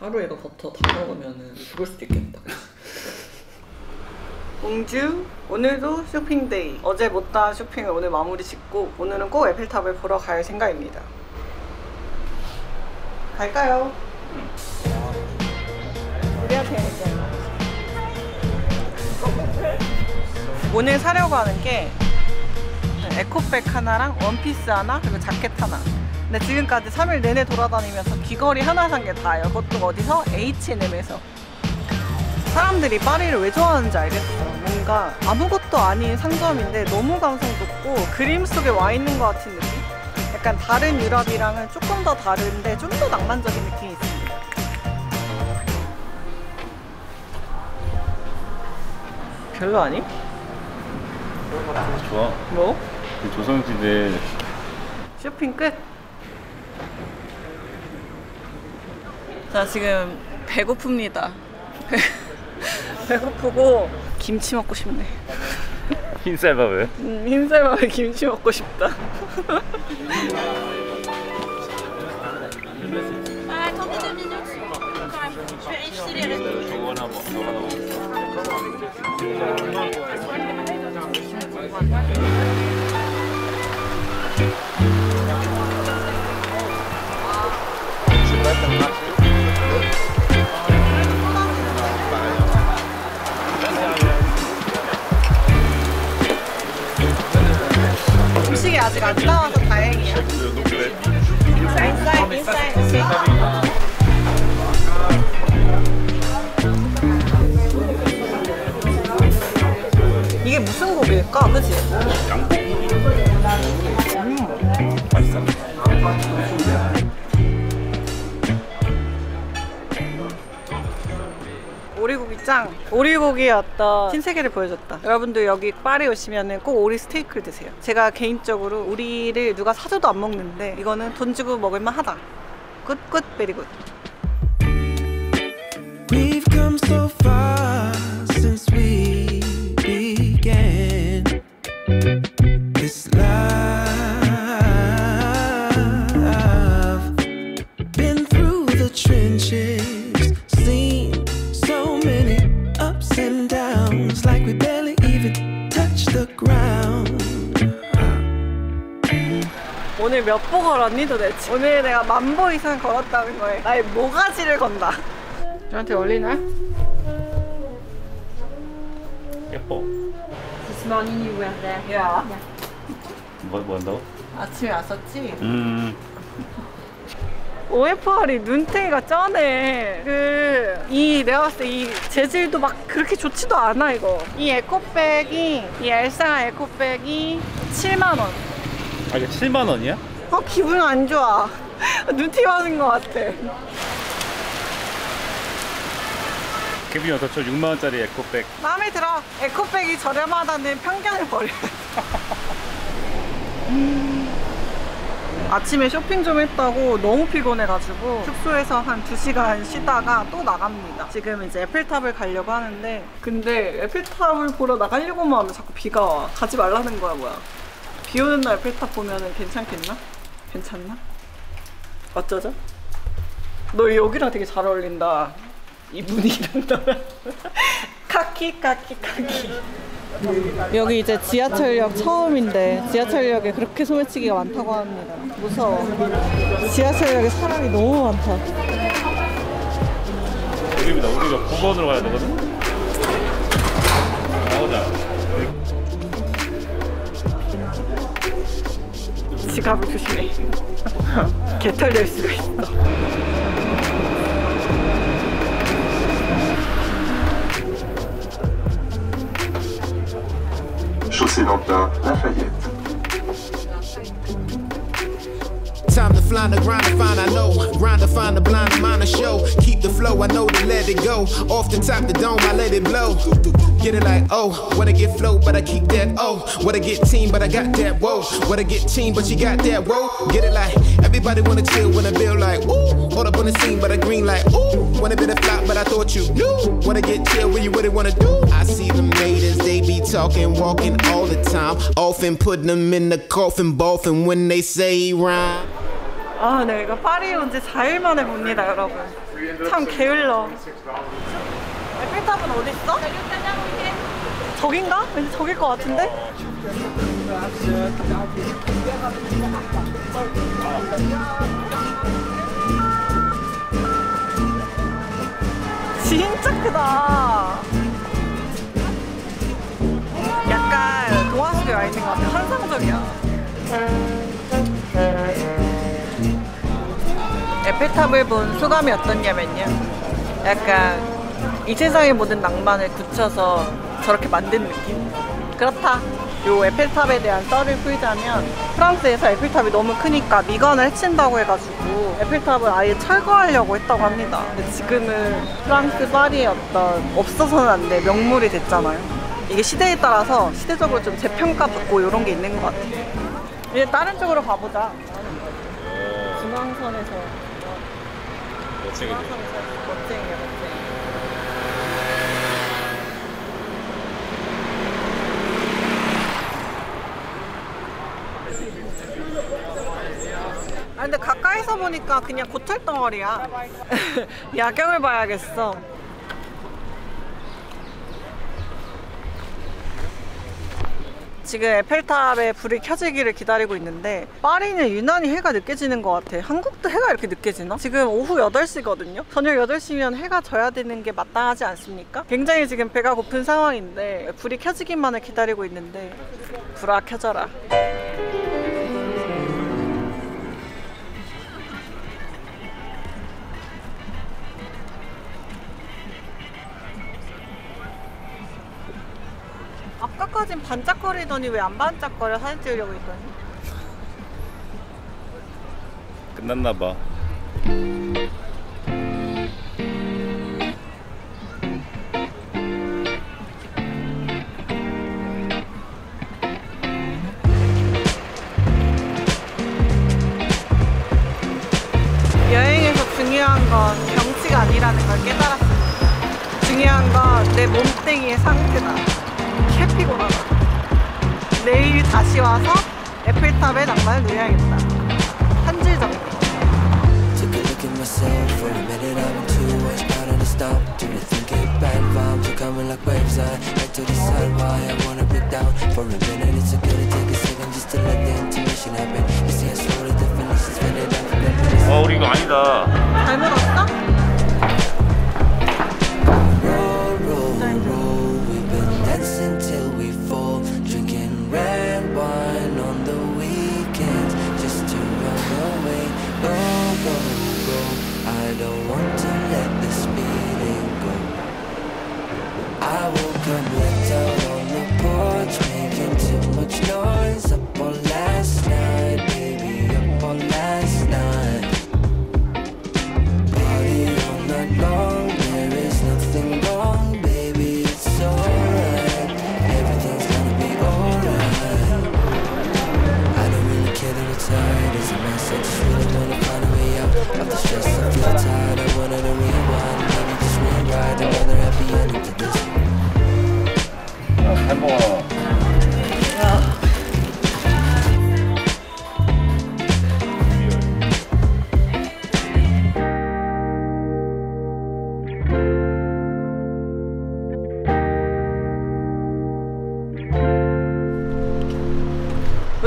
하루에 이거 버터 다 먹으면 죽을 수도 있겠다. 공주 오늘도 쇼핑 day. 어제 못다 쇼핑을 오늘 마무리 짓고 오늘은 꼭 에펠탑을 보러 갈 생각입니다. 갈까요? 우리한테. 오늘 사려고 하는 게 에코백 하나랑 원피스 하나 그리고 자켓 하나 근데 지금까지 3일 내내 돌아다니면서 귀걸이 하나 산 게 다예요 그것도 어디서? H&M에서 사람들이 파리를 왜 좋아하는지 알겠어 뭔가 아무것도 아닌 상점인데 너무 감성 좋고 그림 속에 와 있는 것 같은 느낌? 약간 다른 유럽이랑은 조금 더 다른데 좀 더 낭만적인 느낌이 있습니다 별로 아니? 좋아. 뭐? 그 조선시대 쇼핑 끝. 자 지금 배고픕니다. 배, 배고프고 김치 먹고 싶네. 흰쌀밥을. 음, 흰쌀밥에 김치 먹고 싶다. 음식이 아직 안 나와서 다행이야. inside inside. 이게 무슨 고기일까? 그치? 맛있어. 오리고기 짱! 오리고기의 어떤 신세계를 보여줬다. 여러분들 여기 파리 오시면 꼭 오리 스테이크를 드세요. 제가 개인적으로 오리를 누가 사줘도 안 먹는데 이거는 돈 주고 먹을만 하다. 굿, 굿, 베리 굿. We've come so far since we 몇 보 걸었니 도대체? 오늘 내가 만 보 이상 걸었다는 거에 나의 모가지를 건다. 저한테 어울리나? 예뻐. This morning you were there. 야, 뭐, 뭐 한다고? 아침에 왔었지? 음. OFR이 눈탱이가 쩌네. 그, 이, 내가 봤을 때 이 재질도 막 그렇게 좋지도 않아, 이거. 이 에코백이, 이 엘사 에코백이 7만원. 아, 이게 7만 원이야? 어, 기분 안 좋아. 눈티 맞은 것 같아. 기분이 어떻죠? 6만 원짜리 에코백. 마음에 들어. 에코백이 저렴하다는 편견을 버려. 아침에 쇼핑 좀 했다고 너무 피곤해가지고 숙소에서 한 2시간 쉬다가 또 나갑니다. 지금 이제 에펠탑을 가려고 하는데 근데 에펠탑을 보러 나가려고만 하면 자꾸 비가 와. 가지 말라는 거야 뭐야. 비 오는 날 에펠탑 보면은 괜찮겠나? 괜찮나? 어쩌죠? 너 여기랑 되게 잘 어울린다. 이 분위기랑 너랑. 카키 카키 카키. 여기 이제 지하철역 처음인데 지하철역에 그렇게 소매치기가 많다고 합니다. 무서워. 지하철역에 사람이 너무 많다. 여기입니다. 우리가 9번으로 가야 되거든. 나오자. 지갑을 조심해. 개털될 수가 있어. Chaussée d'Antin, Lafayette. Time to fly the grind to find I know. Grind to find the blind mind a show. Keep the flow, I know to let it go. Off the top the dome, I let it blow. Get it like, oh, what I get flow, but I keep that, oh. What I get team, but I got that, whoa. What I get team, but you got that, whoa. Get it like, everybody wanna chill when I build like, ooh. Hold up on the scene, but I green like, ooh. Wanna be the flop, but I thought you knew. Wanna get chill when you really wanna do. I see them maidens, they be talking, walking all the time. Often putting them in the coffin, boffin when they say rhyme. 아, 네, 이거 파리 온 지 4일 만에 봅니다, 여러분. 참 게을러. 에펠탑은 어디 있어? 저긴가? 왠지 저길 것 같은데? 진짜 크다. 약간 동화 속에 와 있는 것 같아. 환상적이야. 에펠탑을 본 소감이 어떻냐면요. 약간 이 세상의 모든 낭만을 굳혀서 저렇게 만든 느낌. 그렇다. 요 에펠탑에 대한 썰을 풀자면 프랑스에서 에펠탑이 너무 크니까 미관을 해친다고 해가지고 에펠탑을 아예 철거하려고 했다고 합니다. 근데 지금은 프랑스 파리의 어떤 없어서는 안 돼 명물이 됐잖아요. 이게 시대에 따라서 시대적으로 좀 재평가 받고 이런 게 있는 것 같아요. 이제 다른 쪽으로 가보자. 중앙선에서 멋지게. 중앙선에서 멋쟁이야 멋쟁이. 아 근데 가까이서 보니까 그냥 고철 덩어리야. 야경을 봐야겠어. 지금 에펠탑에 불이 켜지기를 기다리고 있는데 파리는 유난히 해가 늦게 지는 것 같아. 한국도 해가 이렇게 늦게 지나? 지금 오후 8시거든요. 저녁 8시면 해가 져야 되는 게 마땅하지 않습니까? 굉장히 지금 배가 고픈 상황인데 불이 켜지기만을 기다리고 있는데 불아 켜져라. 아까까진 반짝거리더니 왜 안 반짝거려 사진 찍으려고 했더니 끝났나 봐. 여행에서 중요한 건 경치가 아니라는 걸 깨달았습니다. 중요한 건 내 몸뚱이의 상태다. 개 피곤하다. 내일 다시 와서 에펠탑의 낭만을 누려야겠다. 한줄 myself for a minute. I'm too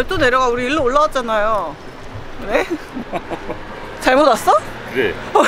또 내려가? 우리 일로 올라왔잖아요. 왜? 잘못 왔어? 그래. 어,